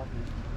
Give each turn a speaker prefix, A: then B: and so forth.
A: coffee.